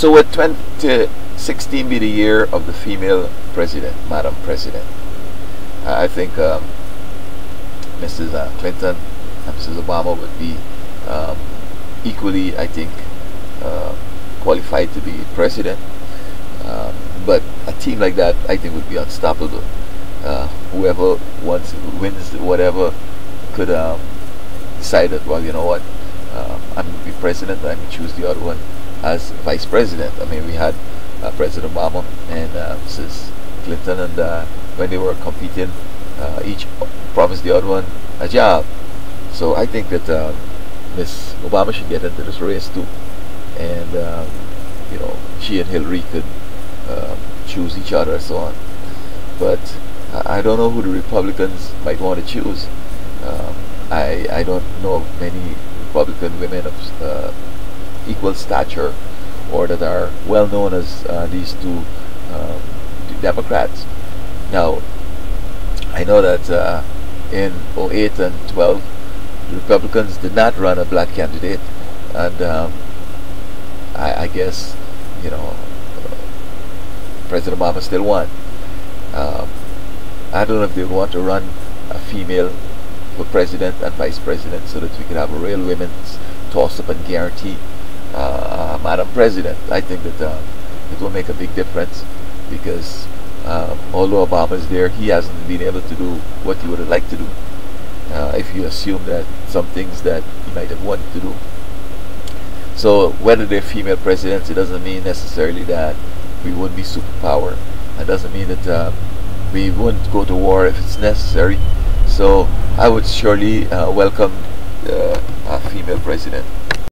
So would 2016 be the year of the female president, Madam President? I think um, Mrs. Uh, Clinton and Mrs. Obama would be um, equally, I think, uh, qualified to be president. Um, but a team like that, I think, would be unstoppable. Uh, whoever wants wins whatever could um, decide that well you know what um, I'm going to be president and choose the other one as vice president I mean we had uh, President Obama and uh, Mrs. Clinton and uh, when they were competing uh, each promised the other one a job so I think that um, Miss Obama should get into this race too and um, you know she and Hillary could um, choose each other and so on but I don't know who the Republicans might want to choose. Um, I I don't know many Republican women of uh, equal stature or that are well known as uh, these two um, Democrats. Now, I know that uh, in 08 and 12, the Republicans did not run a black candidate, and um, I, I, guess you know President Obama still won. Um, I don't know if they want to run a female for president and vice president so that we can have a real women's toss-up and guarantee Madam President. I think that uh, it will make a big difference because um, although Obama is there, he hasn't been able to do what he would have liked to do. Uh, if you assume that some things that he might have wanted to do. So whether they're female presidents, it doesn't mean necessarily that we wouldn't be superpower. It doesn't mean that uh, we wouldn't go to war if it's necessary. So I would surely uh, welcome uh, a female president.